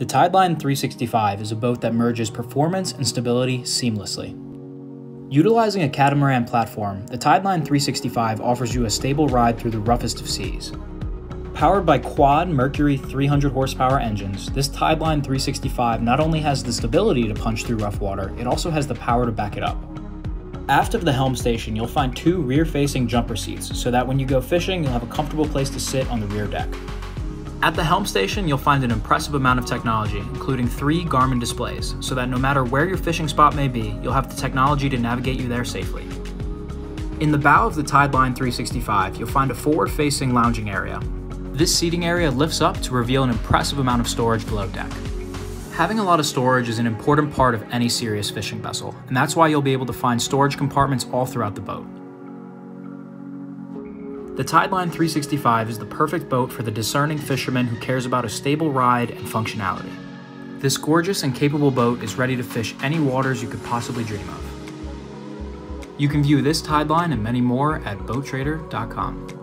The Tideline 365 is a boat that merges performance and stability seamlessly. Utilizing a catamaran platform, the Tideline 365 offers you a stable ride through the roughest of seas. Powered by quad Mercury 300 horsepower engines, this Tideline 365 not only has the stability to punch through rough water, it also has the power to back it up. Aft of the helm station, you'll find two rear-facing jumper seats, so that when you go fishing, you'll have a comfortable place to sit on the rear deck. At the helm station, you'll find an impressive amount of technology, including three Garmin displays, so that no matter where your fishing spot may be, you'll have the technology to navigate you there safely. In the bow of the Tideline 365, you'll find a forward-facing lounging area. This seating area lifts up to reveal an impressive amount of storage below deck. Having a lot of storage is an important part of any serious fishing vessel, and that's why you'll be able to find storage compartments all throughout the boat. The Tideline 365 is the perfect boat for the discerning fisherman who cares about a stable ride and functionality. This gorgeous and capable boat is ready to fish any waters you could possibly dream of. You can view this Tideline and many more at boattrader.com.